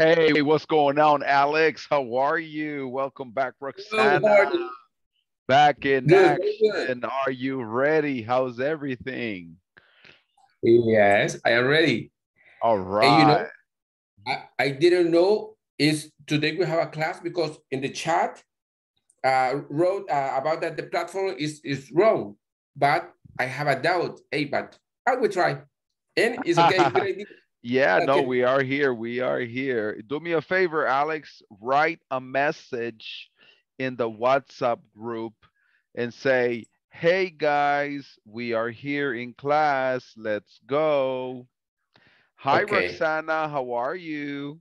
Hey, what's going on, Alex? How are you? Welcome back, Roxana. Back in Good, action. Are you ready? How's everything? Yes, I am ready. All right. And you know, I, I didn't know is today we have a class because in the chat uh, wrote uh, about that the platform is, is wrong, but I have a doubt. Hey, but I will try. And it's okay. good idea. Yeah, no, we are here. We are here. Do me a favor, Alex. Write a message in the WhatsApp group and say, hey guys, we are here in class. Let's go. Hi, Okay. Roxana. How are you?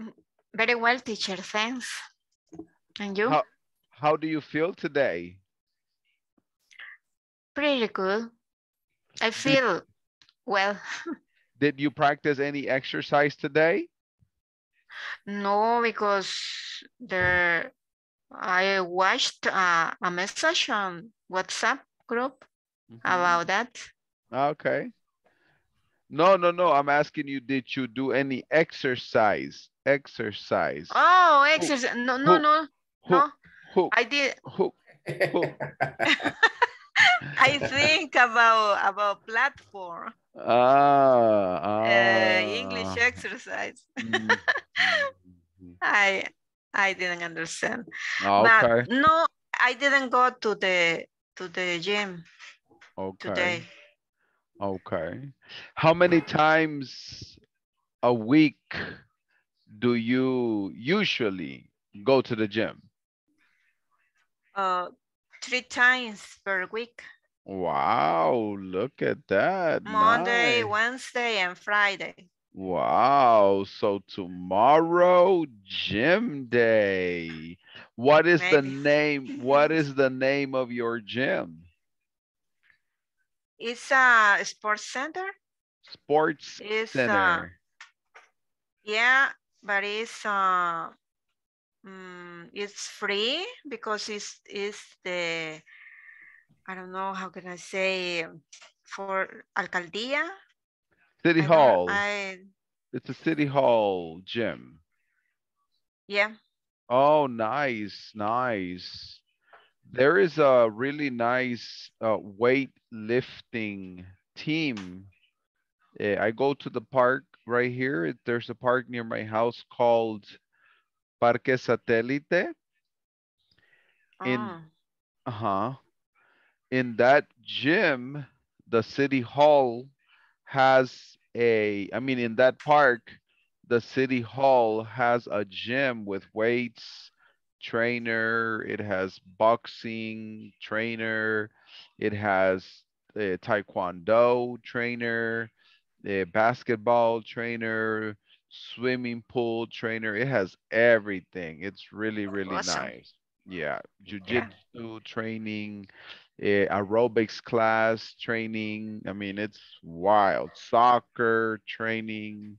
Mm, Very well, teacher, thanks. And you? How, how do you feel today? Pretty good. I feel well. Did you practice any exercise today? No, because there I watched uh, a message on WhatsApp group Mhm. about that. Okay. No, no, no. I'm asking you, did you do any exercise? Exercise. Oh, exercise. No, no, who- no, Who, no. who, I did. who, I think about about platform, ah, ah. uh, English exercise. Mhm, mhm. I I didn't understand. Okay, But no, I didn't go to the to the gym okay, today. okay. How many times a week do you usually go to the gym? Uh, three times per week. Wow, look at that. Monday, nice. Wednesday, and Friday. Wow, so tomorrow gym day. What is the name? What is the name of your gym? It's a sports center. Sports It's uh, Center. yeah, but it's uh, mm, it's free because it's it's the I don't know how can I say for alcaldía. City I Hall. I It's a City Hall gym. yeah. Oh, nice, nice. There is a really nice uh, weightlifting team. Eh, I go to the park right here. There's a park near my house called Parque Satélite. In- Uh-huh. In that gym, the city hall has a, I mean, in that park, the city hall has a gym with weights, trainer, it has boxing trainer, it has a taekwondo trainer, a basketball trainer, swimming pool trainer. It has everything. It's really, really Awesome. nice. Yeah, jujitsu training, eh, aerobics class training. I mean, it's wild. Soccer training,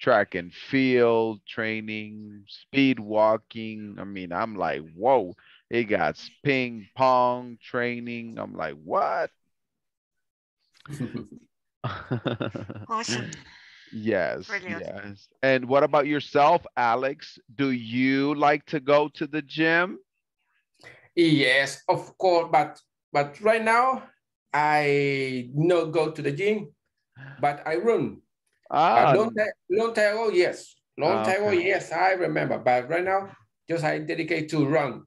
track and field training, speed walking. I mean, I'm like, whoa, it got ping pong training. I'm like, what? awesome. Yes, Brilliant. yes. And what about yourself, Alex? Do you like to go to the gym? yes, of course, but but right now I not go to the gym, but I run. Ah, a long time, long time ago, yes. Long Ah, time ago, yes, I remember. But right now, just I dedicate to run.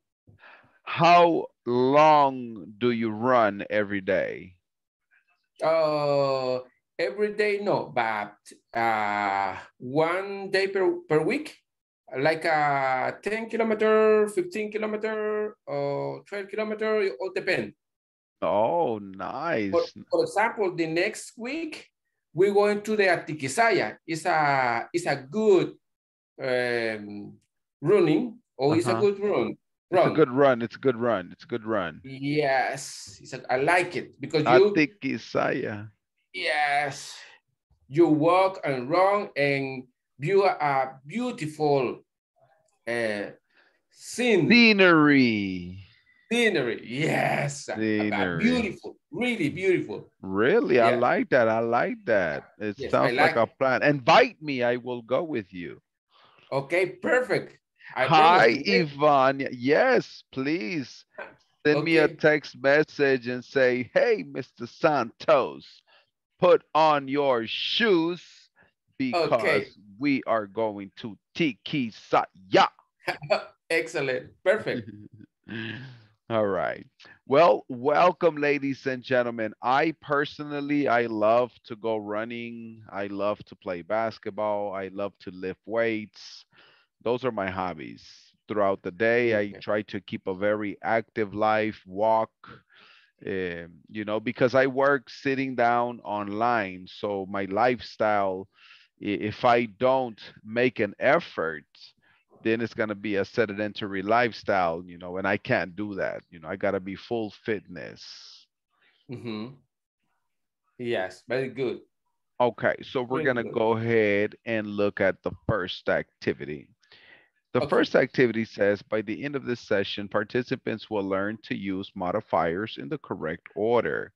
how long do you run every day? Uh, every day, no, but uh, one day per, per week, like a 10 kilometer, 15 kilometer, or 12 kilometer, it all depends. Oh, nice. For, for example, the next week, we're going to the Atiquizaya. It's a, it's a good um, running, or it's a Uh-huh. good run. Run. It's a good run. It's a good run. It's a good run. Yes, it's a, I like it because you, Atiquizaya. Yes, you walk and run and view a beautiful uh, scene, Scenery. scenery. Yes, Scenery. beautiful, Really beautiful. Really? I like that. I like that. It Yes, sounds like, like a plan. Invite me. I will go with you. Okay, perfect. I Hi, Ivan. Yes, please. Send me a text message and say, hey, Mr. Santos, put on your shoes because we are going to Tiki Saya. Excellent. Perfect. All right. Well, welcome, ladies and gentlemen. I personally, I love to go running. I love to play basketball. I love to lift weights. Those are my hobbies. Throughout the day, I try to keep a very active life, walk, um, you know, because I work sitting down online. So my lifestyle, if I don't make an effort, then it's gonna be a sedentary lifestyle, you know, and I can't do that. You know, I gotta be full fitness. Mm-hmm. Yes, very good. Okay, so we're gonna go ahead and look at the first activity. The Okay. first activity says, by the end of this session, participants will learn to use modifiers in the correct order.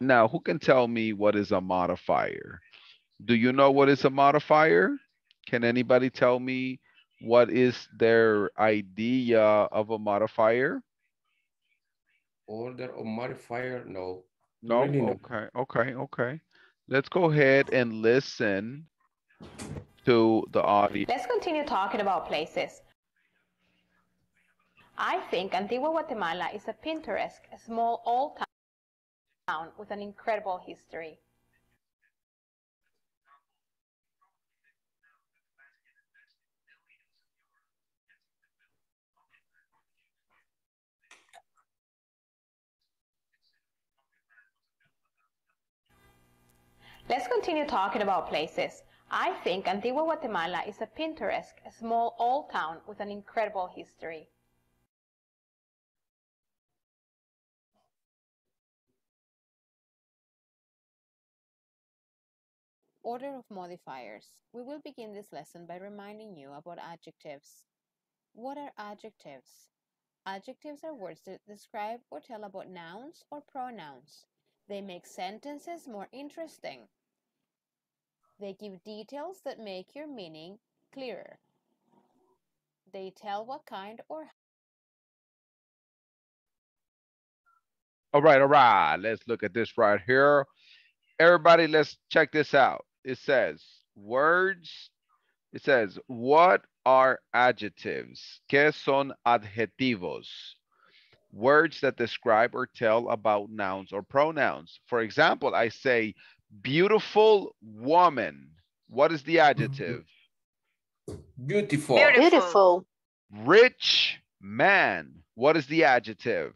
Now, who can tell me what is a modifier? Do you know what is a modifier? Can anybody tell me what is their idea of a modifier? Order of modifier, no. No? Really no. Okay, okay, okay. Let's go ahead and listen to the audio. Let's continue talking about places. I think Antigua Guatemala is a picturesque, small old town with an incredible history. Let's continue talking about places. I think Antigua Guatemala is a picturesque, small old town with an incredible history. Order of modifiers. We will begin this lesson by reminding you about adjectives. What are adjectives? Adjectives are words that describe or tell about nouns or pronouns. They make sentences more interesting. They give details that make your meaning clearer. They tell what kind or All right, all right. Let's look at this right here. Everybody, let's check this out. It says words. It says, what are adjectives? ¿Qué son adjetivos? Words that describe or tell about nouns or pronouns. For example, I say beautiful woman. What is the adjective? Beautiful. Beautiful. Beautiful. Rich man. What is the adjective?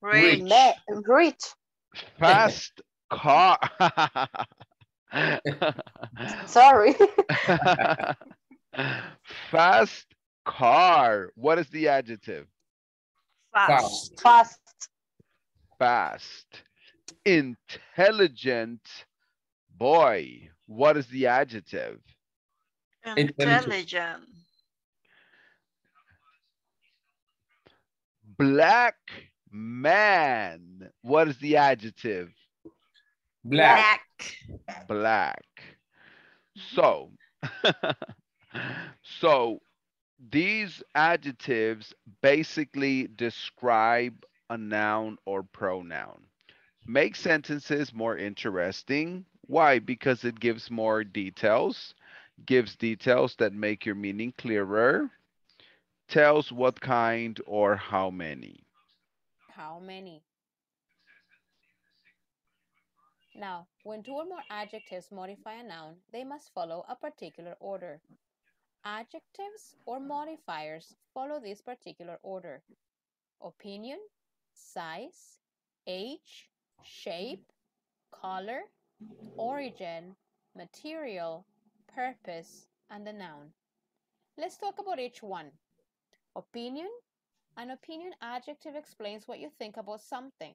Rich. Ma- rich. Fast car. Sorry. Fast car. What is the adjective? Fast. Fast. Fast. Intelligent boy. What is the adjective? Intelligent. Intelligent. Black man. What is the adjective? Black. Black. Black. Mm-hmm. So, so these adjectives basically describe a noun or pronoun. Make sentences more interesting. Why? Because it gives more details, gives details that make your meaning clearer, tells what kind or how many. how many. Now, when two or more adjectives modify a noun, they must follow a particular order. Adjectives or modifiers follow this particular order. Opinion, size, age, shape, color, origin, material, purpose, and the noun. Let's talk about each one. Opinion. An opinion adjective explains what you think about something.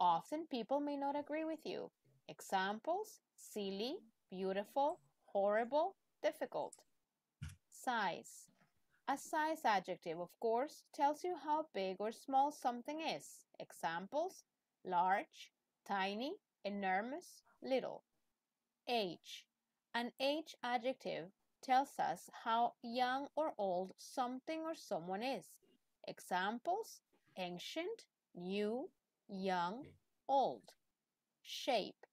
Often people may not agree with you. Examples silly, beautiful, horrible, difficult. Size. A size adjective, of course, tells you how big or small something is. Examples, large, tiny, enormous, little. Age. An age adjective tells us how young or old something or someone is. Examples, ancient, new, young, old. Shape.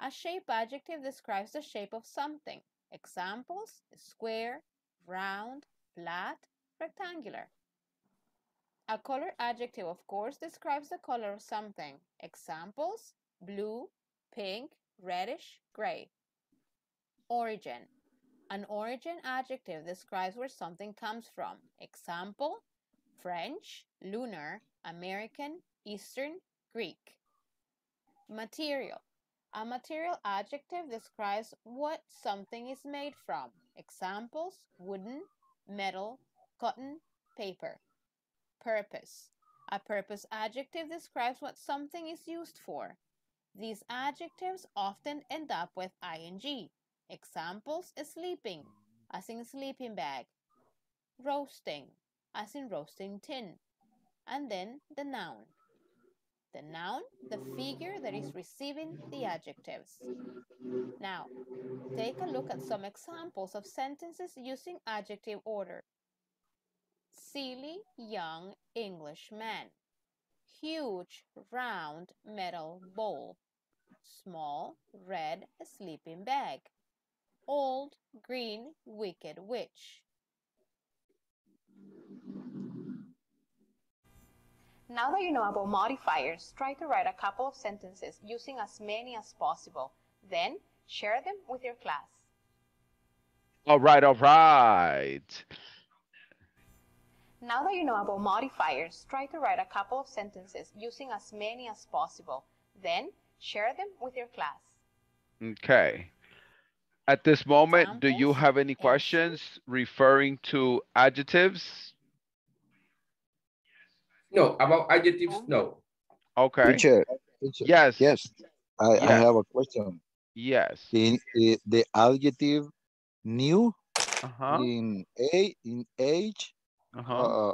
A shape adjective describes the shape of something. Examples, square, round, flat, rectangular. A color adjective, of course, describes the color of something. Examples, blue, pink, reddish, gray. Origin. An origin adjective describes where something comes from. Example, French, lunar, American, Eastern, Greek. Material. A material adjective describes what something is made from. Examples, wooden, metal, cotton, paper. Purpose. A purpose adjective describes what something is used for. These adjectives often end up with ing. Examples, sleeping, as in sleeping bag. Roasting, as in roasting tin. And then the noun. The noun, the figure that is receiving the adjectives. Now, take a look at some examples of sentences using adjective order. Silly young English man. Huge round metal bowl. Small red sleeping bag. Old green wicked witch. Now that you know about modifiers, try to write a couple of sentences using as many as possible. Then share them with your class. All right, all right. Now that you know about modifiers, try to write a couple of sentences using as many as possible. Then share them with your class. Okay. At this moment, do you have any questions referring to adjectives? No, about adjectives, no. Okay, Teacher, teacher, yes, yes, I, I have a question. yes. In, i- the adjective new Uh-huh, in a in age, uh-huh. uh,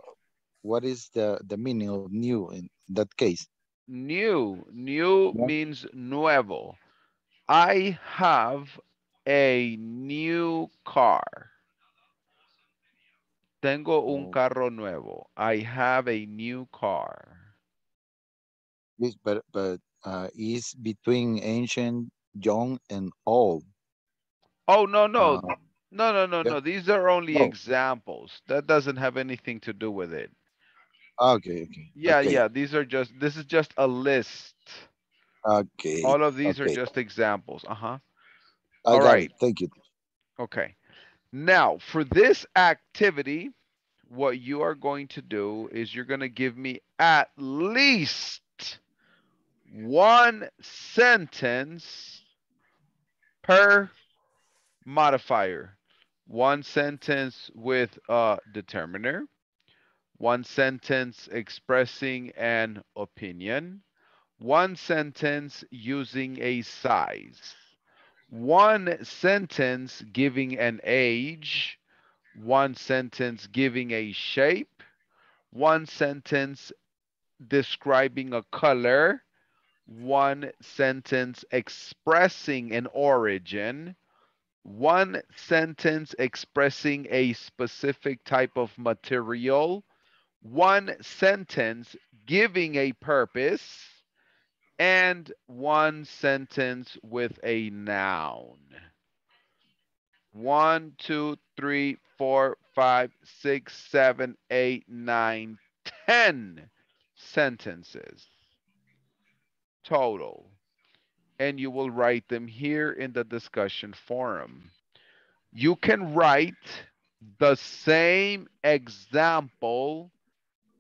what is the the meaning of new in that case? New, new Yeah. means nuevo. I have a new car. Tengo un Oh. carro nuevo. I have a new car. Yes, but but uh, is between ancient, young, and old. Oh, no, no, Uh, no, no, no, no. These are only No. examples. That doesn't have anything to do with it. okay, okay. Yeah, okay, yeah, these are just, this is just a list. Okay. All of these are okay. just examples. Uh-huh. I all got right. it. Thank you. Okay. Now, for this activity, what you are going to do is you're going to give me at least one sentence per modifier. One sentence with a determiner, one sentence expressing an opinion, one sentence using a size, one sentence giving an age, one sentence giving a shape, one sentence describing a color, one sentence expressing an origin, one sentence expressing a specific type of material, one sentence giving a purpose, and one sentence with a noun. One, two, three, four, five, six, seven, eight, nine, ten sentences total. And you will write them here in the discussion forum. You can write the same example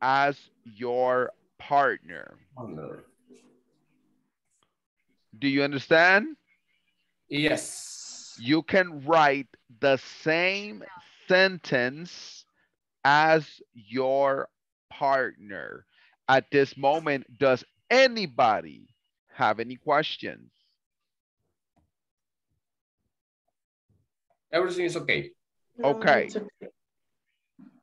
as your partner. Do you understand? Yes. You can write the same sentence as your partner. At this moment, does anybody have any questions? Everything is okay. No, Okay. it's okay.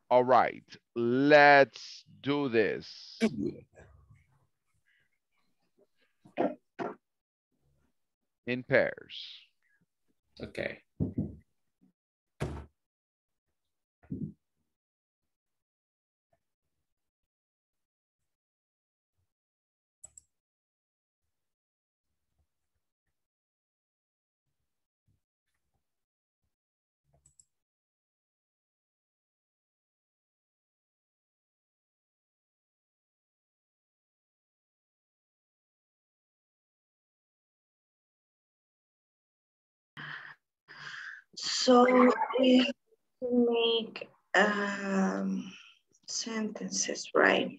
All right, let's do this. In pairs. Okay. So we have to make um, sentences, right?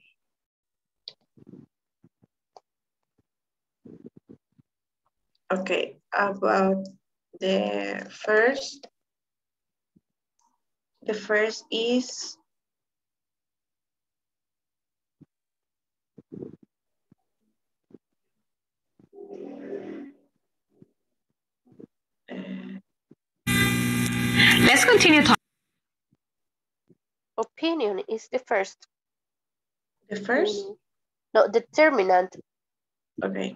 Okay, about the first, the first is Let's continue talking. Opinion is the first. the first. No, determinant. okay.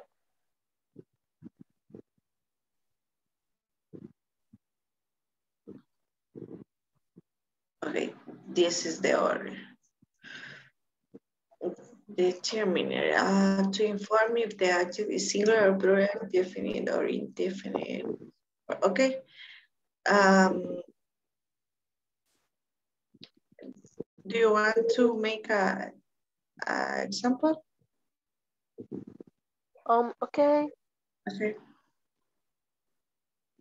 Okay, this is the order. Determiner, uh, to inform if the adjective is singular or plural, definite or indefinite. Okay. Um, do you want to make a, a example? Um, okay. Okay.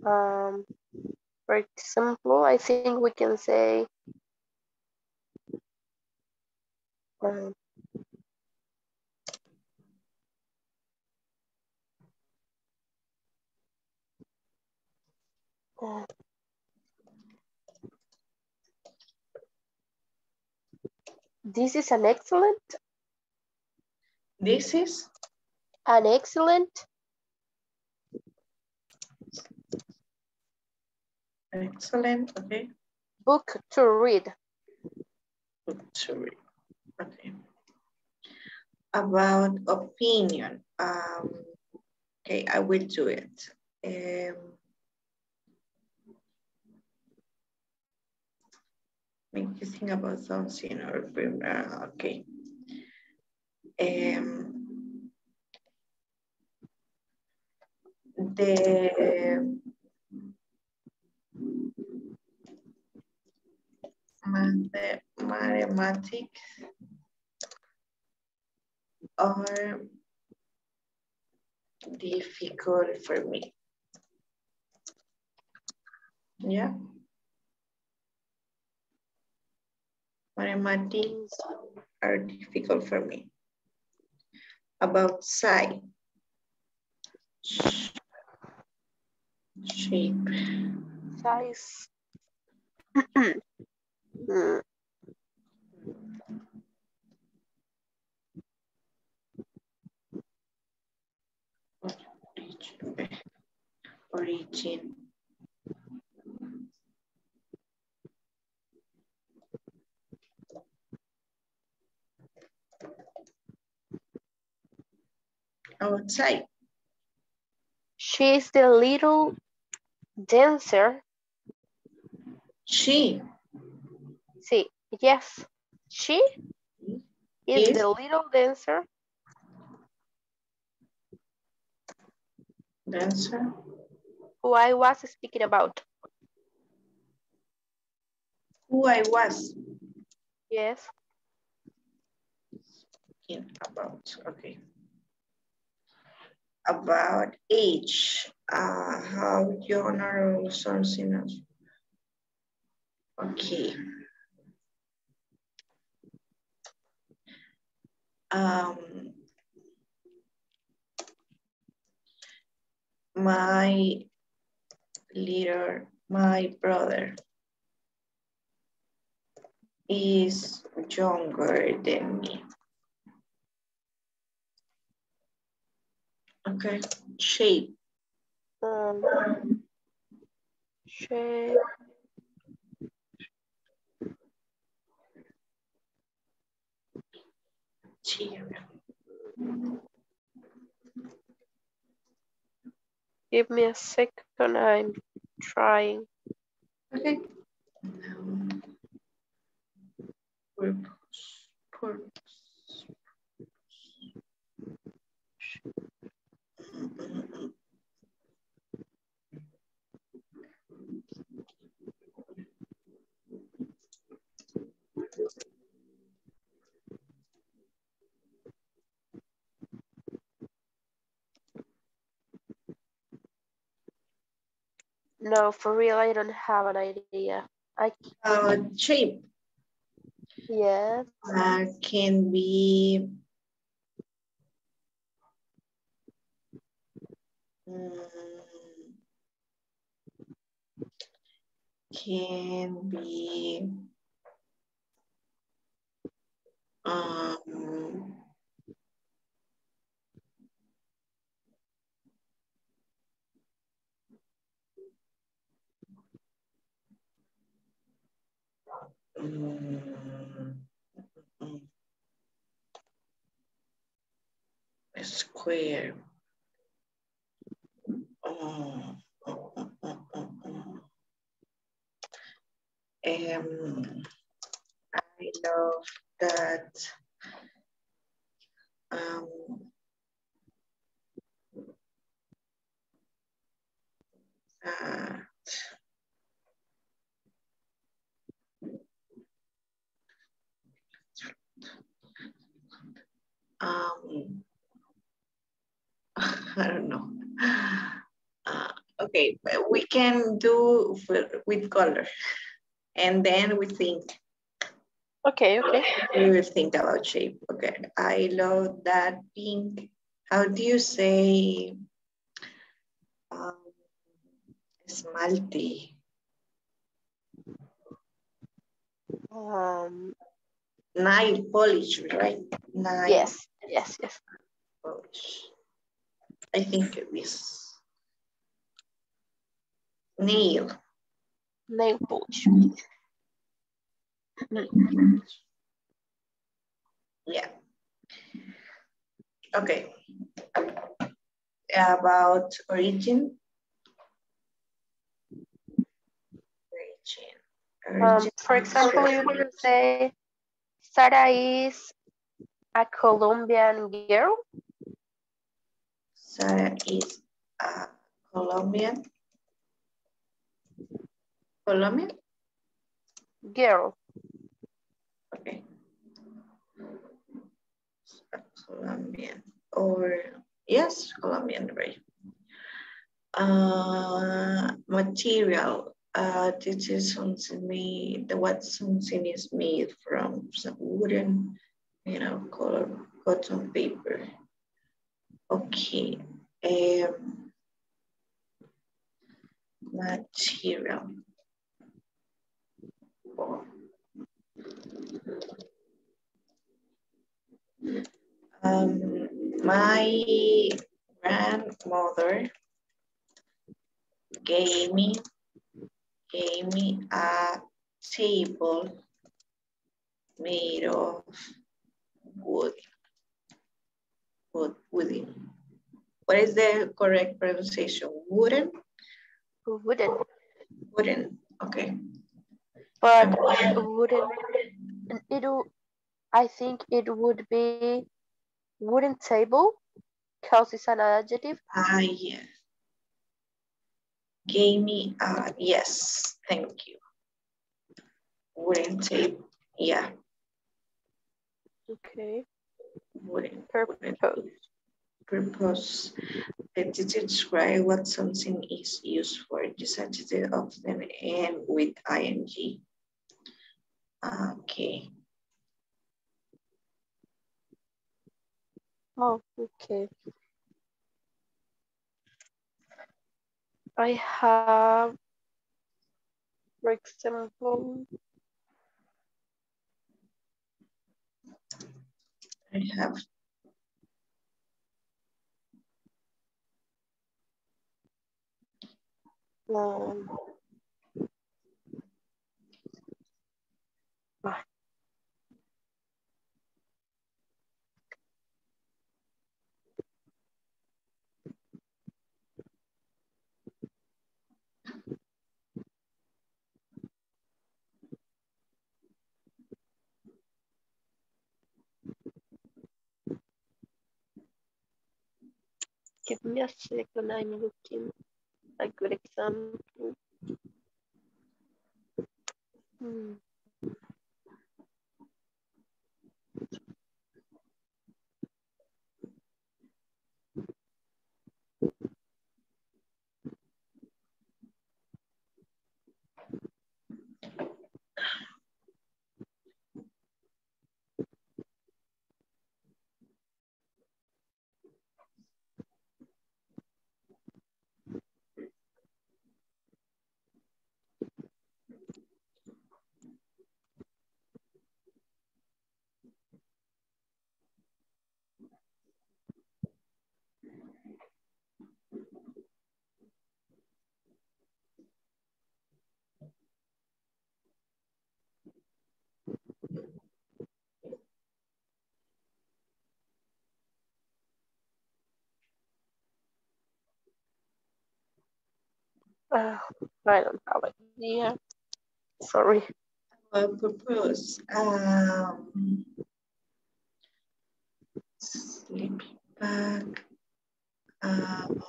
Um, for example, I think we can say um, uh, this is an excellent, This is an excellent, excellent, okay. book to read. Book to read, Okay. About opinion. Um, okay, I will do it. Um, make you think about something or uh, okay. Um, the mathe- mathematics are difficult for me. Yeah. Mathematics are difficult for me. About size. Shape. Size. Origin. Origin. She is the little dancer. She See, yes, she is Is- the little dancer dancer. who I was speaking about. Who I was Yes. in about. Okay. About age. Uh, how young or something else. Okay. Um, my little, my brother is younger than me. Okay. Shape. Um, shape. Give me a second, I'm trying. Okay. Purpose. Purpose. No, for real, I don't have an idea. I Uh, shape yes. uh, can be mm, can be um, mm, mm, square. Oh, oh, oh, oh, oh, oh. Um, I love that. Um, um, I don't know. Uh, okay, we can do with color, and then we think. Okay, okay. We will think about shape. Okay, I love that pink. How do you say um, esmalte? Um, Nail polish, right? Nail yes, yes, yes. polish. I think it is nail. Nail polish. Yeah. Okay. About origin. Origin. Um, for example, you can say Sarah is a Colombian girl. Sarah is a Colombian. Colombian? Girl. Okay. Colombian or yes, Colombian, right? Uh, material. Uh, this is something made. The what something is made from some wooden, you know, color cotton paper. Okay. Um, material. Um, my grandmother gave me gave me a table made of wood. Wood, wooden. What is the correct pronunciation? Wooden? Wooden. Wooden. Okay. But wooden. It, will- I think it would be wooden table because it's an adjective. Ah, yeah. Gave me, uh, yes, thank you. Wooden tape, yeah, Okay. wooden. wooden Purpose. Purpose. To describe what something is used for. This adjective often end with ing. Okay. Oh, okay. I have, for example, I have um, Give me a second. I'm looking a good example. Hmm. I don't have idea. Sorry. I propose um, sleeping bag. Um,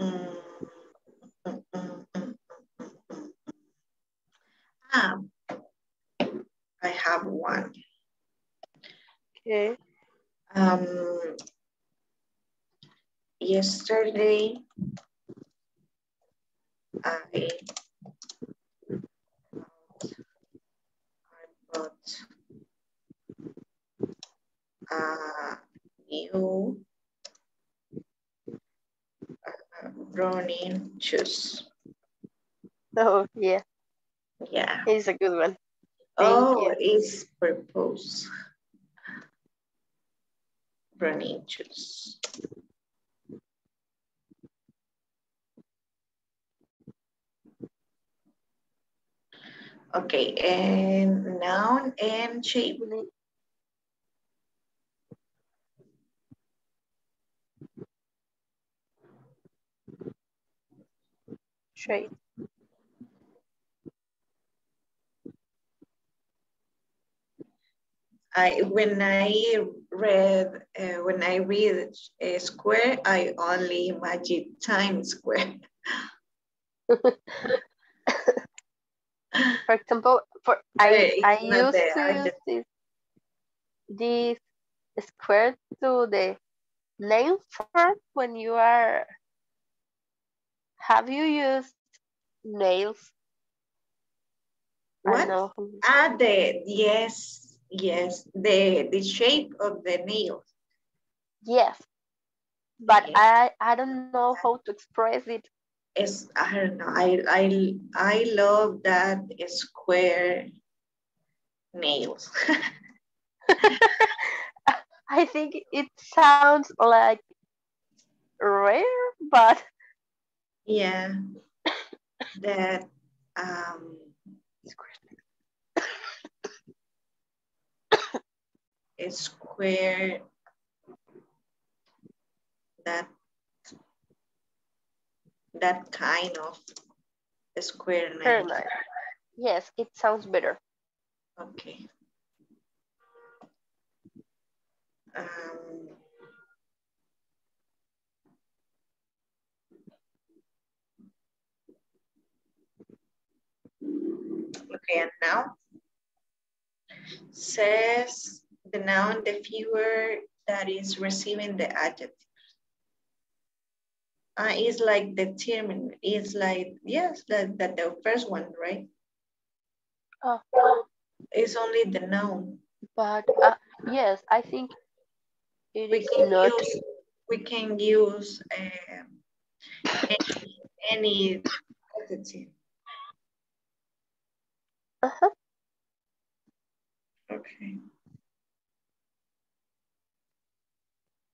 mm, mm, mm. Ah, I have one. Okay. Um, yesterday, I I bought a new uh, running shoes. Oh, yeah. Yeah. It's a good one. oh, you. it's purpose. Shoes. Okay, and noun and shape. Shape. I when I read uh, when I read a square, I only imagine Times Square. For example, for I I used there, to use this this square to the nail firm when you are have you used nails? What? Ah, the yes, yes, the the shape of the nail. Yes. But Yes. I I don't know how to express it. It's I don't know. I I I love that square nails. I think it sounds like rare, but yeah, that um a square that that kind of square nice. Yes, it sounds better. Okay. Um, okay, and now says the noun, the viewer that is receiving the adjective. Uh, is like the term, is like, yes, that, that the first one, right? Oh, It's only the noun. but uh, yes, I think it We is can not. use, we can use um, any, any adjective. Uh-huh. Okay.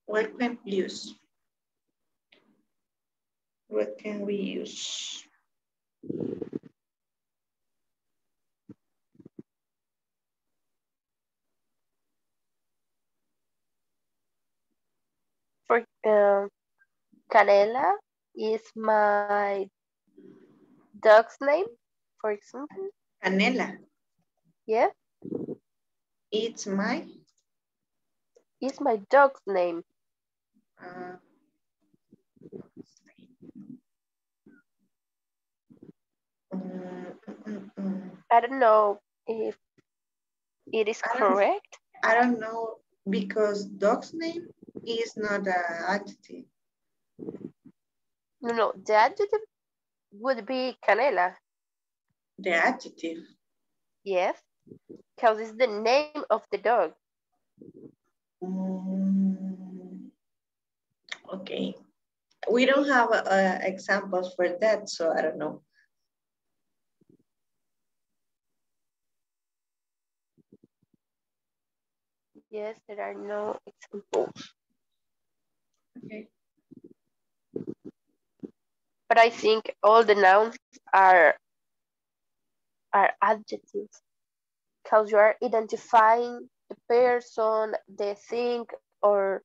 What can we use? What can we use? For um, Canela is my dog's name, for example. Canela. Yeah, It's my, it's my dog's name. Uh. I don't know if it is I correct. I don't know because dog's name is not an adjective. No, no, the adjective would be canela. The adjective. Yes, because it's the name of the dog. Mm, okay. We don't have uh, examples for that, so I don't know. Yes, there are no examples. Okay. But I think all the nouns are are adjectives because you are identifying the person, the thing, or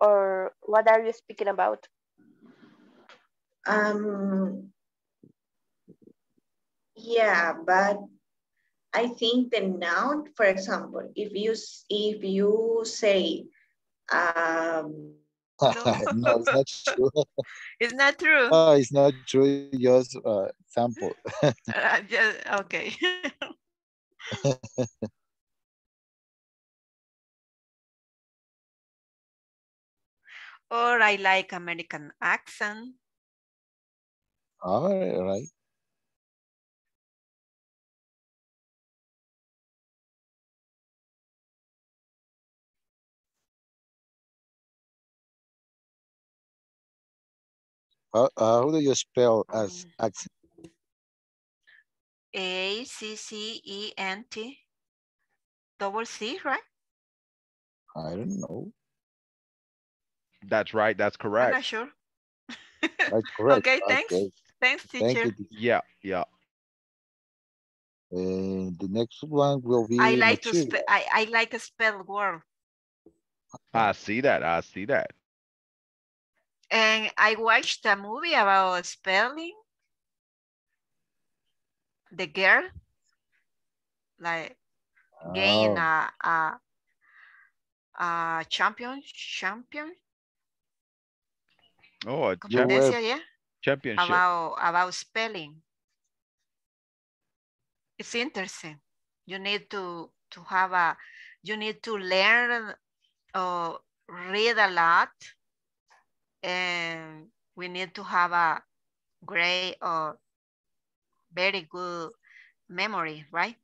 or what are you speaking about? Um, yeah, but I think the noun, for example, if you if you say, um, no, it's not true. It's not true. Oh, it's not true. Just uh, sample. Uh, just- okay. Or I like American accent. All right. How, uh, how do you spell as Um, accent? A C C E N T. Double C, right? I don't know. That's right. That's I'm not sure. That's correct. Okay, thanks. Okay, Thanks, Thank teacher. you. Yeah, yeah. And the next one will be I like to material. spell. I, I like a spell word. I see that. I see that. And I watched a movie about spelling. The girl, like gain Oh, a, a, a champion, champion, Oh, a You champ- were- competencia, yeah, championship. about, about spelling. It's interesting. You need to, to have a, you need to learn or read a lot. And we need to have a great or very good memory, right?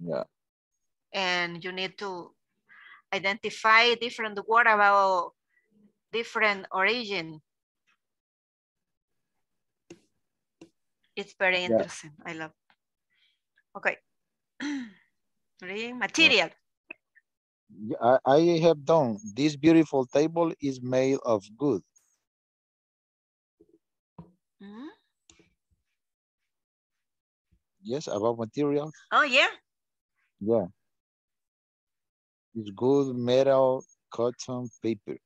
yeah. and you need to identify different word about different origin. It's very Yeah. interesting. I love. Okay. Reading material. I, I have done. This beautiful table is made of wood. Mhm. Yes, about materials. Oh yeah. Yeah. It's good metal, cotton, paper.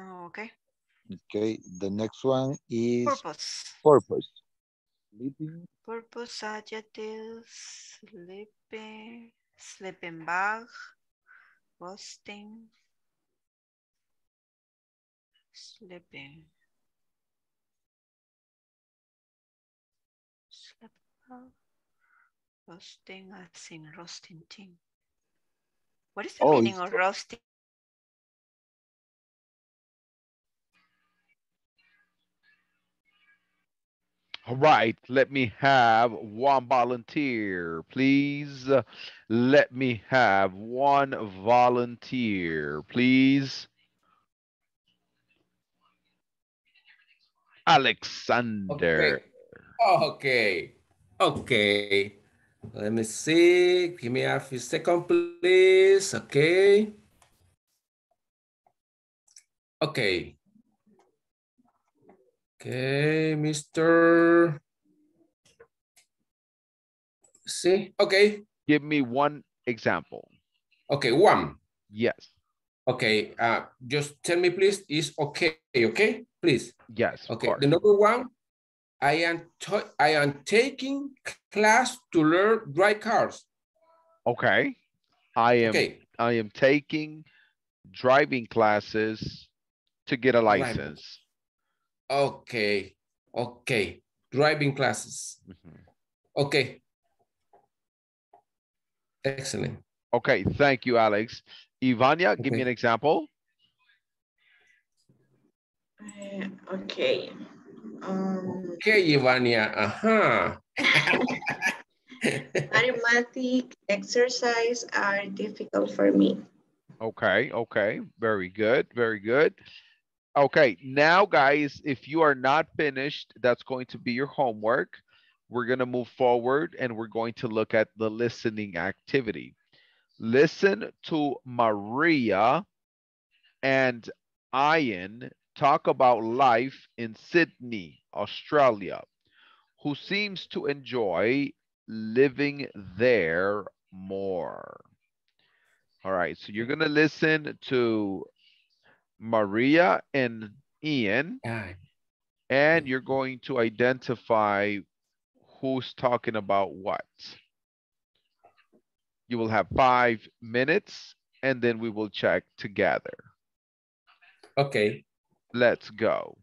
Oh, okay. Okay, the next one is Purpose. purpose. Sleeping, Purpose adjectives. Sleeping. Sleeping bag. Roasting. Sleeping. Sleep bag. Roasting as in roasting thing. What is the Oh, meaning of roasting? All right, let me have one volunteer, please. Let me have one volunteer, please. Alexander. Okay. Okay. Let me see. Give me a few seconds, please. Okay. Okay. Okay, Mr. See, okay. Give me one example. Okay, one. Yes, Okay, uh, just tell me, please, is okay, okay? Please. yes, Okay, the number one, I am I am taking class to learn drive cars. Okay. I am Okay. I am taking driving classes to get a license. Okay. Okay. Driving classes. Mhm. Okay. Excellent. Okay, thank you, Alex. Ivania, give me an example. Uh, okay. Um, Okay, Ivania. Uh-huh. mathematic exercise are difficult for me. Okay, okay, very good, very good. Okay, now guys, if you are not finished, that's going to be your homework. We're gonna move forward and we're going to look at the listening activity. Listen to Maria and Ian talk about life in Sydney, Australia, who seems to enjoy living there more. All right, so you're gonna listen to Maria and Ian, and you're going to identify who's talking about what. You will have five minutes, and then we will check together. Okay. Let's go.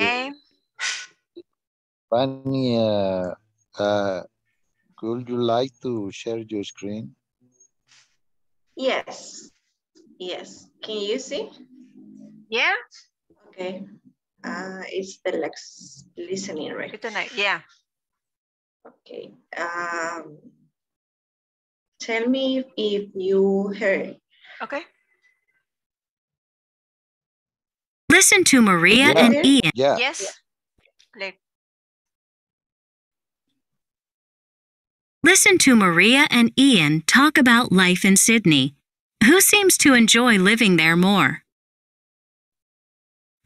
Okay. Fanny, uh, uh, could you like to share your screen? Yes. Yes. Can you see? Yeah, Okay. Uh, it's the lex listening, right? good night. Yeah. Okay. Um, tell me if, if you heard. Okay. Listen to Maria and Ian. Yeah, Yes. Like, Listen to Maria and Ian talk about life in Sydney. Who seems to enjoy living there more?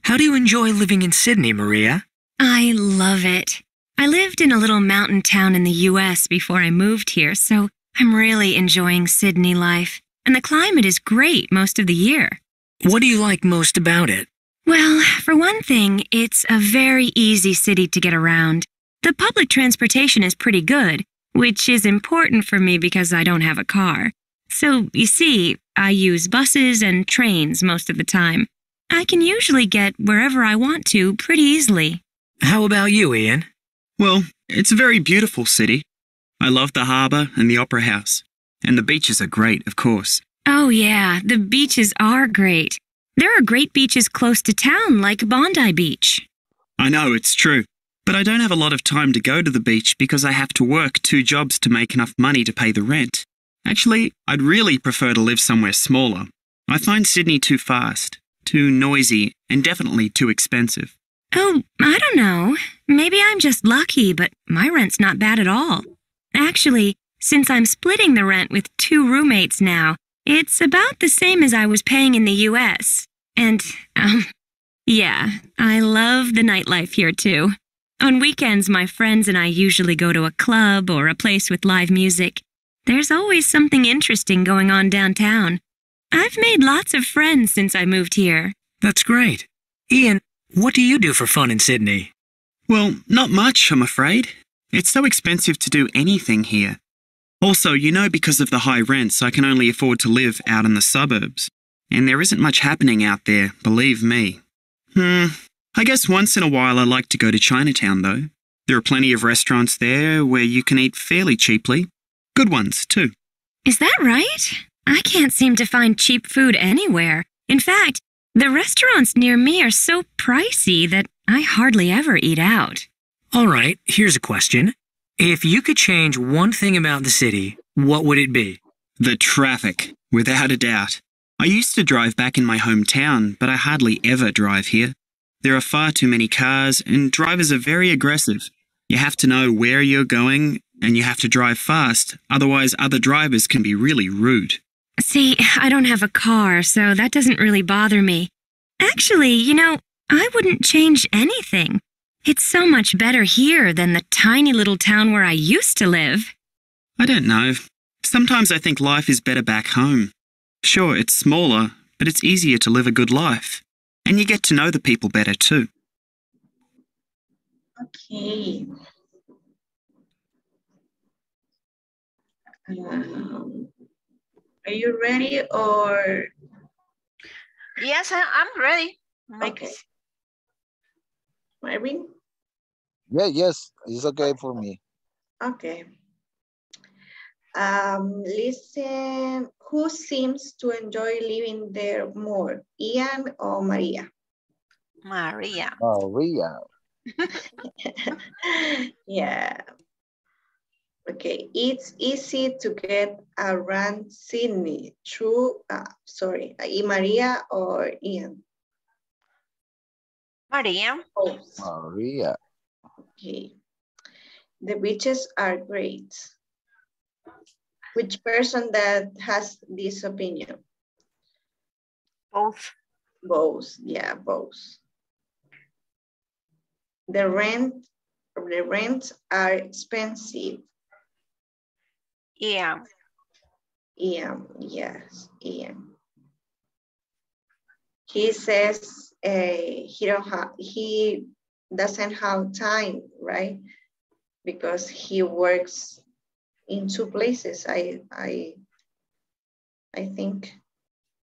How do you enjoy living in Sydney, Maria? I love it. I lived in a little mountain town in the US before I moved here, so I'm really enjoying Sydney life. And the climate is great most of the year. What do you like most about it? Well, for one thing, it's a very easy city to get around. The public transportation is pretty good, which is important for me because I don't have a car. So, you see, I use buses and trains most of the time. I can usually get wherever I want to pretty easily. How about you, Ian? Well, it's a very beautiful city. I love the harbour and the opera house. And the beaches are great, of course. Oh, yeah, the beaches are great. There are great beaches close to town, like Bondi Beach. I know, it's true. But I don't have a lot of time to go to the beach because I have to work two jobs to make enough money to pay the rent. Actually, I'd really prefer to live somewhere smaller. I find Sydney too fast, too noisy, and definitely too expensive. Oh, I don't know. Maybe I'm just lucky, but my rent's not bad at all. Actually, since I'm splitting the rent with two roommates now, it's about the same as I was paying in the US. And, um, yeah, I love the nightlife here too. On weekends, my friends and I usually go to a club or a place with live music. There's always something interesting going on downtown. I've made lots of friends since I moved here. That's great. Ian, what do you do for fun in Sydney? Well, not much, I'm afraid. It's so expensive to do anything here. Also, you know, because of the high rents, I can only afford to live out in the suburbs. And there isn't much happening out there, believe me. Hmm, I guess once in a while I like to go to Chinatown, though. There are plenty of restaurants there where you can eat fairly cheaply. Good ones, too. Is that right? I can't seem to find cheap food anywhere. In fact, the restaurants near me are so pricey that I hardly ever eat out. All right, here's a question. If you could change one thing about the city, what would it be? The traffic, without a doubt. I used to drive back in my hometown, but I hardly ever drive here. There are far too many cars, and drivers are very aggressive. You have to know where you're going, and you have to drive fast, otherwise, other drivers can be really rude. See, I don't have a car, so that doesn't really bother me. Actually, you know, I wouldn't change anything. It's so much better here than the tiny little town where I used to live. I don't know. Sometimes I think life is better back home. Sure, it's smaller, but it's easier to live a good life. And you get to know the people better too. Okay. Um, are you ready or? Yes, I, am ready. Make Okay. Marvin? Yeah, yes, it's okay for me. Okay. Um, listen, who seems to enjoy living there more, Ian or Maria? Maria. Maria. yeah. Okay, it's easy to get around Sydney. True, uh, sorry, Maria or Ian? Maria. Oh, Maria. Okay. The beaches are great. Which person that has this opinion? Both. Both, yeah, both. The rent, the rents are expensive. Yeah. Yeah, yes, Ian. He says uh, he don't have, he doesn't have time, right? Because he works in two places. I, I, I think,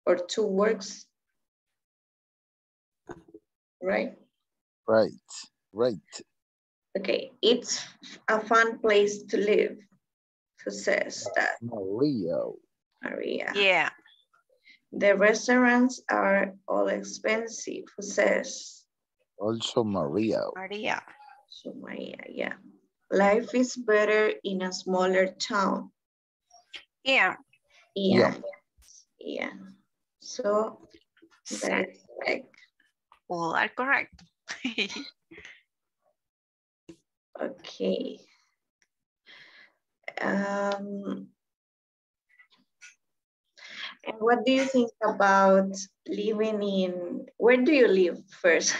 or two works, right? Right, right. Okay, it's a fun place to live. Who says that? Maria. Maria. Yeah. The restaurants are all expensive. Who says? Also Maria. Maria. So Maria, yeah. Life is better in a smaller town. Yeah. Yeah. Yeah. So that is correct. All are correct. Okay. Um, and what do you think about living in, where do you live first,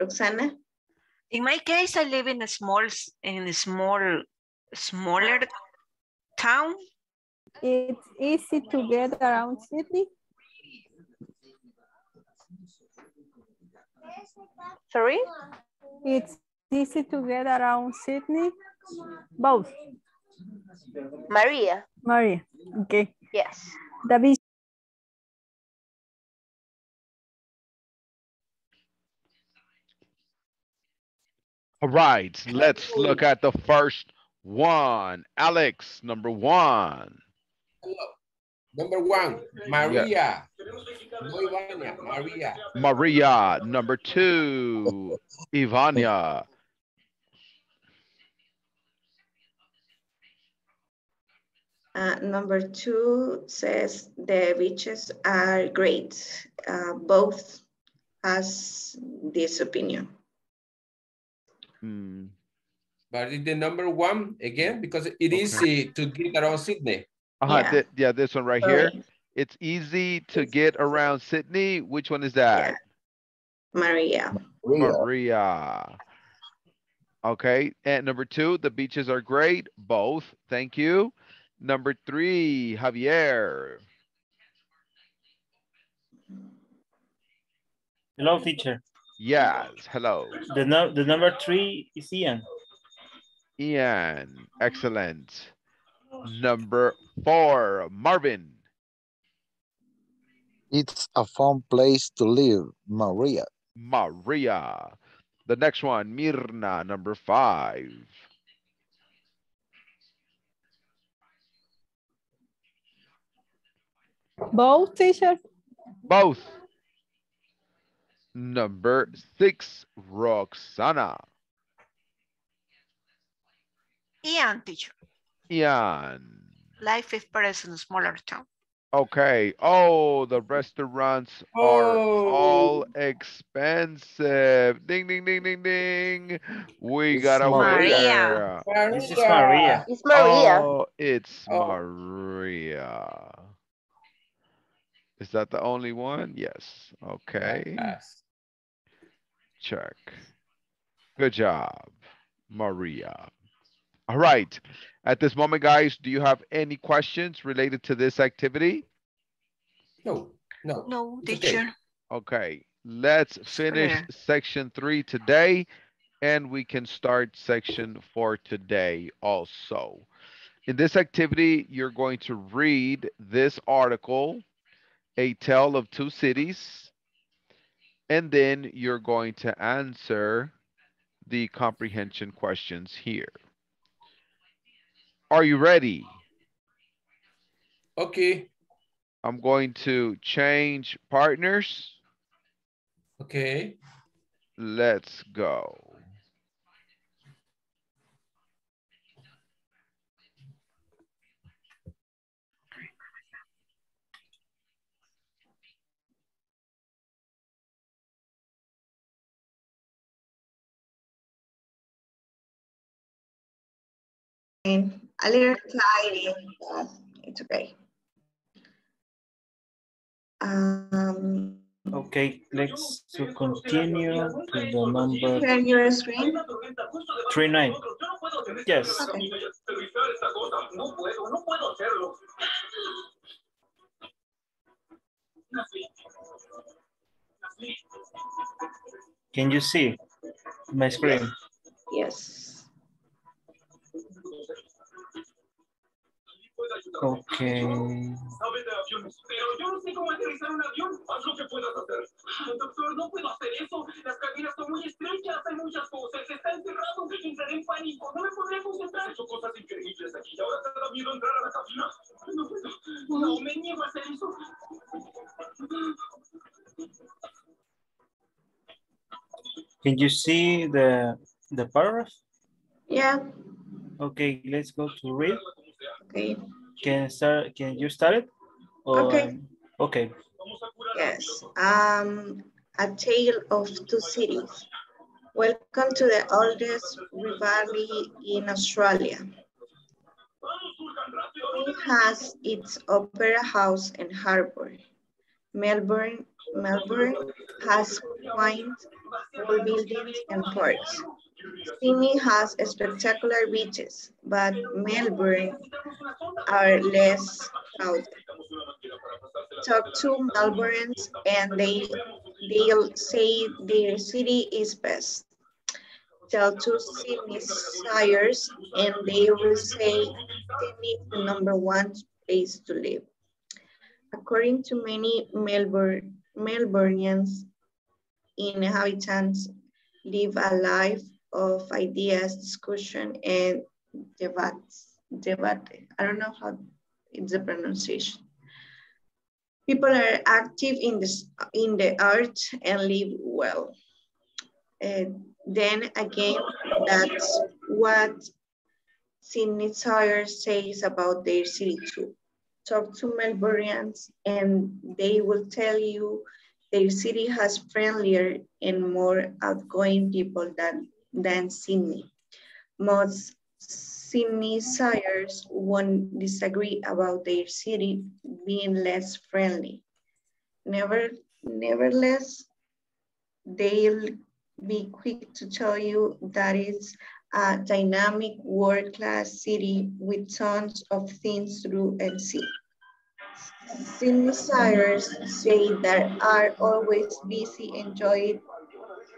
Roxana? In my case, I live in a small, in a small, smaller town. It's easy to get around Sydney. Sorry? It's easy to get around Sydney. Both. Maria. Maria. Okay. Yes. David. All right, let's look at the first one. Alex, number one. Hello. Number one, Maria. No Ivania, Maria. Maria, number two. Ivania. Uh, number two says the beaches are great. Uh, both has this opinion. Hmm. But it's the number one again because it is easy to get around Sydney. Uh-huh, Yeah. thi- yeah, this one right here. It's easy to get around Sydney. Which one is that? Maria. Maria. Maria. Okay, and number two, the beaches are great, both, thank you. Number three, Javier. Hello, teacher. Yes, hello. The, no, the number three is Ian. Ian, excellent. Number four, Marvin. It's a fun place to live, Maria. Maria. The next one, Mirna, number five. Both, teacher. Both. Number six, Roxana. Ian, teacher. Ian. Life is better in a smaller town. Okay. Oh, the restaurants are all Oh. expensive. Ding, ding, ding, ding, ding. We It's got a Maria. winner. This is Maria. It's Maria. Oh, it's Oh. Maria. Is that the only one? Yes. Okay. Yes. Check. Good job, Maria. All right. At this moment, guys, do you have any questions related to this activity? No, no. No, okay. teacher. Okay, let's finish clear. section three today and we can start section four today also. In this activity, you're going to read this article, A Tale of Two Cities, and then you're going to answer the comprehension questions here. Are you ready? Okay, I'm going to change partners. okay. Let's go. A little tidy, but it's okay. Um, Okay, let's to continue to the number share your screen. three nine. Yes. Okay. Can you see my screen? Yes. Okay. Sabe de aviones, pero yo no sé cómo aterrizar un avión. Haz lo que puedas hacer. Doctor, no puedo hacer eso. Las cabinas son muy estrechas, hay muchas cosas. Está encerrado. Entraré en pánico. No me podré concentrar. He hecho cosas increíbles aquí ahora te da miedo entrar a la cabina. No puedo. No, me niego a hacer eso. Can you see the the paragraph? Yeah. Okay, let's go to read. Okay. Can start. Can you start it? Or, Okay. Okay. Yes. Um, a tale of two cities. Welcome to the oldest rivalry in Australia. It has its opera house and harbour. Melbourne, Melbourne has quaint old buildings and parks. Sydney has spectacular beaches, but Melbourne are less crowded. Talk to Melbourneans and they, they'll say their city is best. Tell two Sydneysides and they will say Sydney is the number one place to live. According to many Melbourne, Melbournians, inhabitants live a life of ideas, discussion, and debates. Debate. I don't know how it's the pronunciation. People are active in this in the art and live well. And then again, that's what Sydneysiders says about their city too. Talk to Melbournians and they will tell you their city has friendlier and more outgoing people than, than Sydney. Most Sydneysiders won't disagree about their city being less friendly. Never, nevertheless, they'll be quick to tell you that it's a dynamic world-class city with tons of things to do and see. Sydneysiders say that are always busy enjoying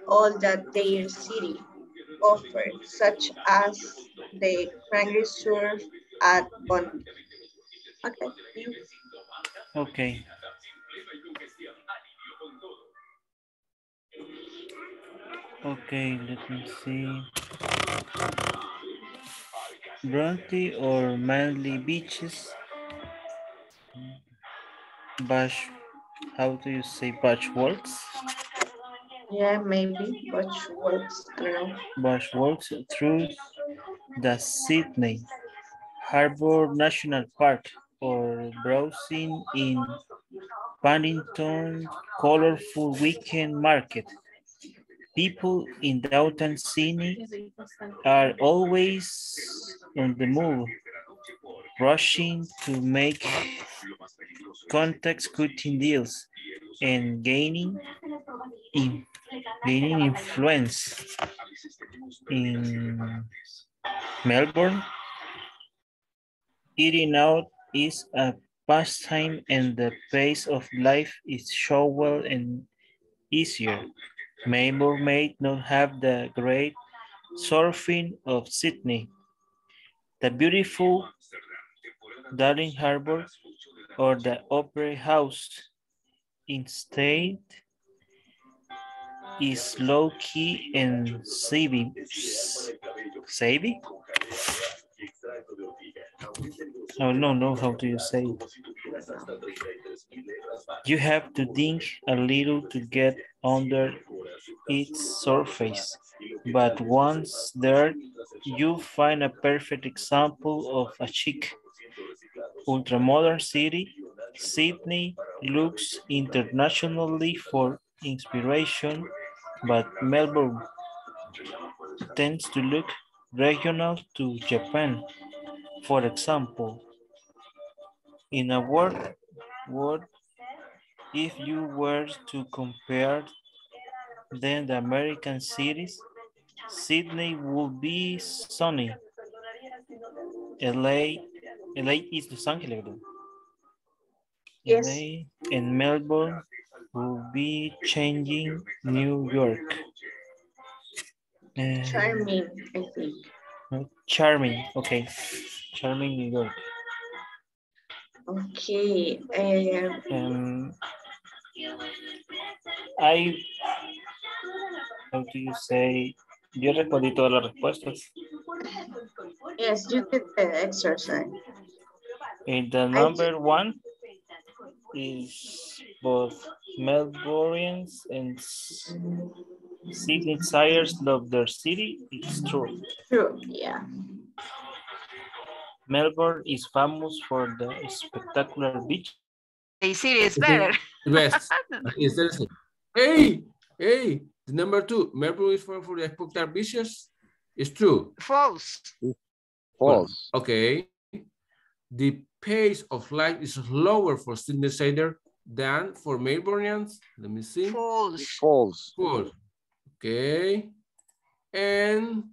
all that their city offers, such as the cranberry surf at Bondi. Okay. Okay. Okay, let me see. Bronte or Manly beaches. Bash, how do you say bash works? Yeah, maybe, I don't works through the Sydney Harbour National Park. or browsing in Paddington colorful weekend market. People in downtown Sydney are always on the move, rushing to make contacts, cutting deals, and gaining in, gaining influence in Melbourne. Eating out is a pastime and the pace of life is shower and easier. Melbourne may not have the great surfing of Sydney, the beautiful Darling Harbour, or the Opera House. Instead, is low-key and saving. Saving? I don't know how do you say it. You have to dig a little to get under its surface, but once there, you find a perfect example of a chic, ultra-modern city. Sydney looks internationally for inspiration, but Melbourne tends to look regional to Japan. For example, in a word, word, if you were to compare then the American cities, Sydney would be sunny. LA, LA is Los Angeles. Yes. LA and Melbourne will be changing New York. Uh, Charming, I think. charming, okay. Charming New York. Okay. Um, Um, I, how do you say? Yo respondí todas las respuestas. yes, you did the exercise. And the number one is both Melbourneans and Sydneysiders love their city. It's true. True, yeah. Melbourne is famous for the spectacular beach. The city is better. Best. Is there some- Hey, hey, number two, Melbourne is famous for the spectacular beaches. It's true. False. False. Okay. The pace of life is lower for Sydney Sider than for Melbourneans. Let me see. False. False. False. Okay. And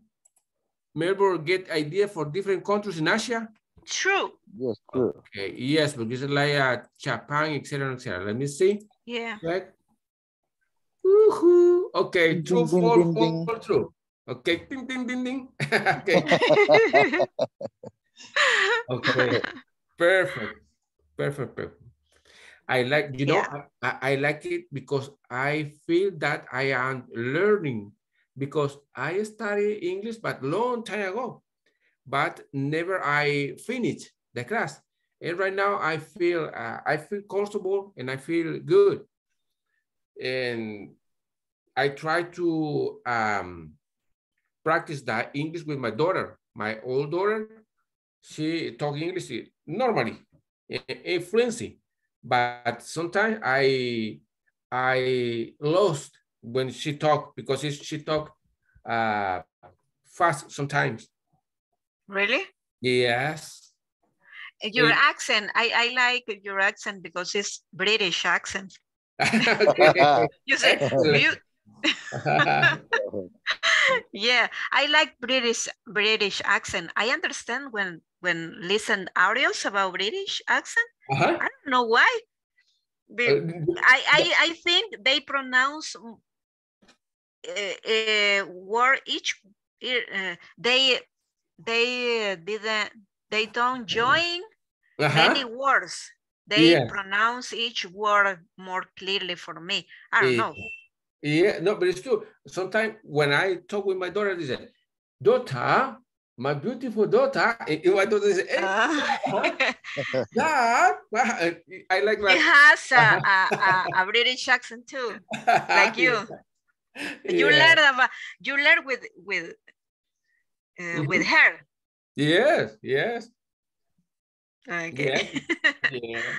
Melbourne get idea for different countries in Asia. True. Yes, true. Okay. Yes, because it's like uh, Japan, etc., etc. Let me see. Yeah. Check. Woohoo. Okay. True, Ding, ding, false, ding, ding. false, true. Okay. Ding, ding, ding, ding. okay. Okay. Perfect. Perfect. Perfect. I like, you know, Yeah. I, I I like it because I feel that I am learning because I studied English, but long time ago, but never I finished the class. And right now I feel, uh, I feel comfortable and I feel good. And I try to um, practice that English with my daughter, my old daughter. She talk English normally, eh, fluency, but sometimes I I lost when she talk because she, she talk uh, fast sometimes. Really? Yes. Your Eh, accent, I, I like your accent because it's British accent. You say, you, yeah, I like British British accent. I understand when when listen audios about British accent. Uh-huh. I don't know why. Uh, I, I I think they pronounce mm, uh, uh, word each uh, they they uh, didn't they don't join Uh-huh. many words. They Yeah. pronounce each word more clearly for me. I don't know. Yeah, no, but it's true. Sometimes when I talk with my daughter, they say, daughter, my beautiful daughter, and and my daughter say, eh, ah. dad, uh, I like that. has a, a, a, British accent too, like you. You Yeah. learn about uh, you learn with with uh, with mm-hmm. her. Yes, yes. Okay. Yeah. yeah.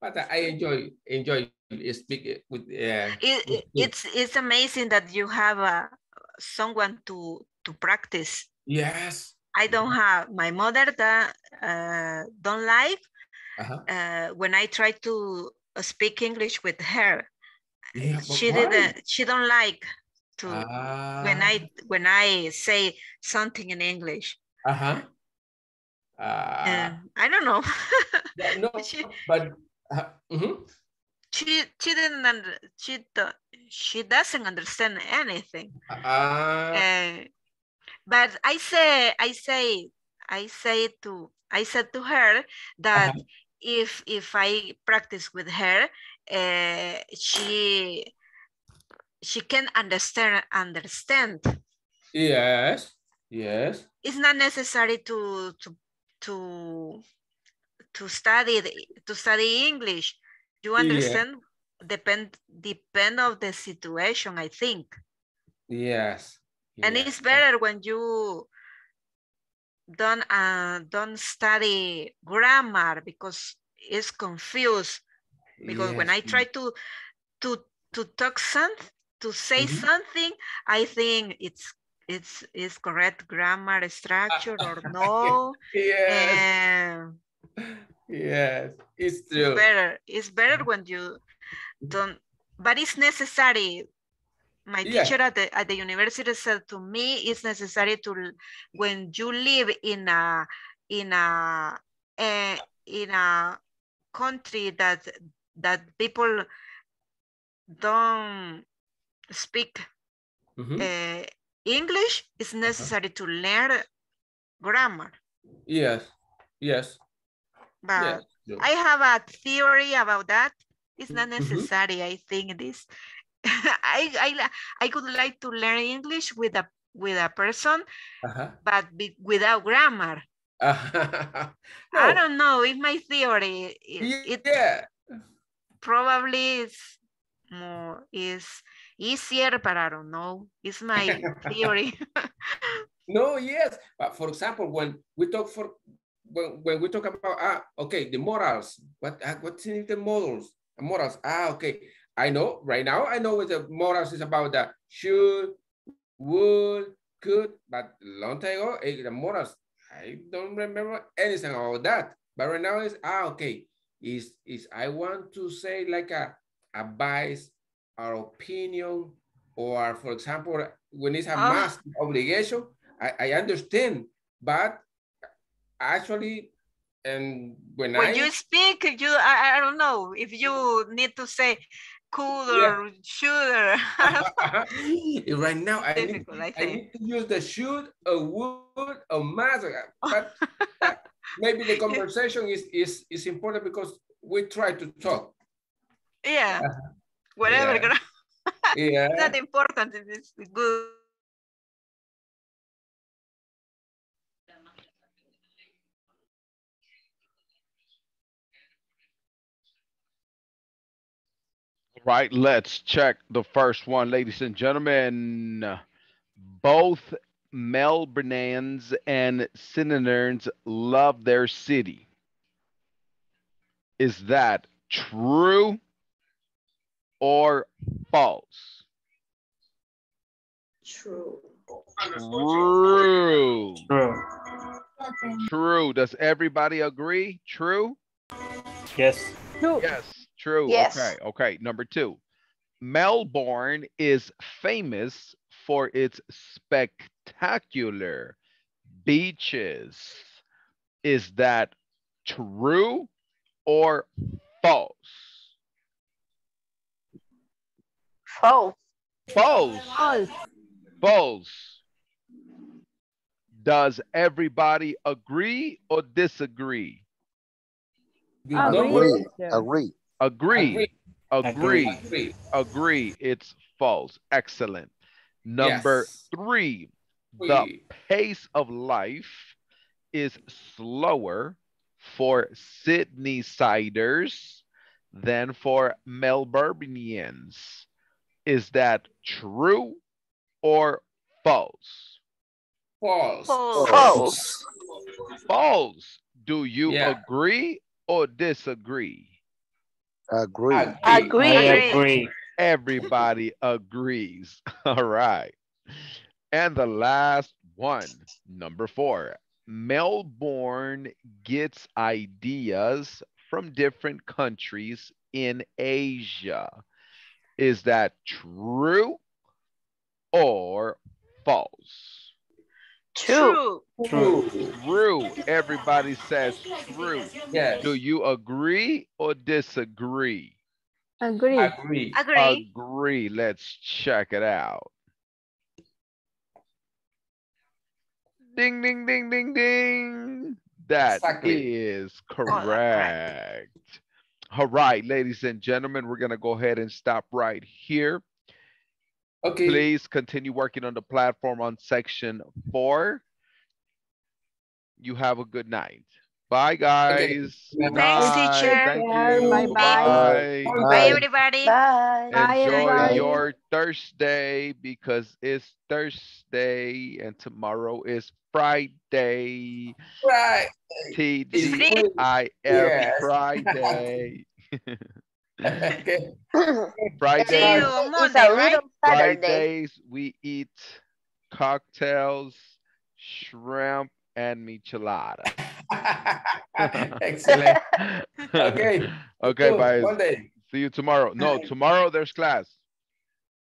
But I enjoy enjoy speak with uh, It, with it- it's it's amazing that you have a someone to to practice. Yes. I don't have my mother that uh, don't like Uh-huh. uh, when I try to speak English with her. Yeah, She why? didn't. She don't like to when Ah. I when I say something in English. Uh-huh. Uh, Uh, I don't know. yeah, no, she but uh, mhm. she she didn't under, she she doesn't understand anything. Uh, Uh, but I say I say I say to I said to her that if if I practice with her, uh, she she can understand understand. yes. Yes. It's not necessary to to to to study to study English. You Yeah. understand? Depend depend of the situation, I think. Yes. And yes. it's better when you don't uh, don't study grammar because it's confused. Because when I try to to to talk some to say Mhm. something, I think it's it's it's correct grammar structure or no. Yes. And Yes. It's it's true. better. It's better when you don't. But it's necessary. My Yeah. teacher at the at the university said to me, it's necessary to when you live in a in a eh, in a country that that people don't speak Mhm. uh, English, it's necessary to learn grammar. Yes. Yes. But true. I have a theory about that. It's not Mhm. necessary. I think this. I I I would like to learn English with a with a person, Uh-huh. but be, without grammar. I No. don't know. It's my theory. It, it Yeah. probably is more is easier, but I don't know. It's my theory. No, yes. But for example, when we talk for when, when we talk about ah, okay, the morals. What uh, what's in the morals? Morals. Ah, okay. I know right now. I know what the morals is about. The should, would, could. But long time ago, eh, the morals. I don't remember anything about that. But right now is ah, okay. Is is I want to say like a advice or opinion or for example when it's a Ah. must obligation I, I understand but actually and when, when I you speak, you I, I don't know if you need to say could Yeah. or right now I need, I I need to use the shoot, or would or must but uh, maybe the conversation is is is important because we try to talk Yeah, whatever. Yeah. yeah It's not important. if It's good. Right, let's check the first one, ladies and gentlemen. Both Melbournians and Sydneysiders love their city. Is that true or false? True. True. True. True. Does everybody agree? True? Yes. True. Yes, true. Yes. Okay, okay. Number two. Melbourne is famous for its spectacular beaches. Is that true or false? False. False. False. False. Does everybody agree or disagree? Agree. Agree, agree. Agree. Agree. Agree. Agree. Agree. It's false. Excellent. Number Yes. three, the pace of life is slower for Sydney siders than for Melbourneians. Is that true or false? false False. False. Do you Yeah. agree or disagree? Agree. Agree. I agree. Everybody agrees. All right. And the last one, number four. Melbourne gets ideas from different countries in Asia. Is that true or false? True. True. True. True. Everybody says true. Yes. Do you agree or disagree? Agree. Agree. Agree. Agree. Let's check it out. Ding, ding, ding, ding, ding. That Exactly. is correct. correct. All right, ladies and gentlemen, we're going to go ahead and stop right here. Okay. Please continue working on the platform on section four. You have a good night. Bye, guys. Good Thanks, teacher. Thank you. bye-bye. Bye. Bye, Bye. everybody. Bye. Bye, Enjoy everybody. your Thursday because it's Thursday and tomorrow is Friday. Right. TGIF Yes. Friday. Okay. See Friday, you on It's Monday, a right? little Saturday. Fridays we eat cocktails, shrimp, and michelada. Excellent. Okay. Okay, Good. bye. Monday. See you tomorrow. No, tomorrow there's class.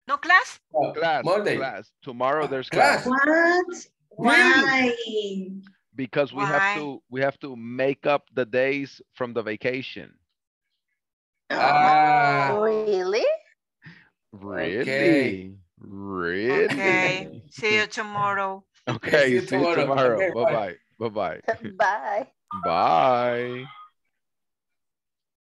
No class? No, Class. Monday. Class. Tomorrow there's Class. class. What? Why? because we Why? have to we have to make up the days from the vacation. Ah, Really? Really? Really? Okay. See you tomorrow. Okay, See you see tomorrow. tomorrow. Okay. Bye-bye. Bye-bye. Bye. Bye.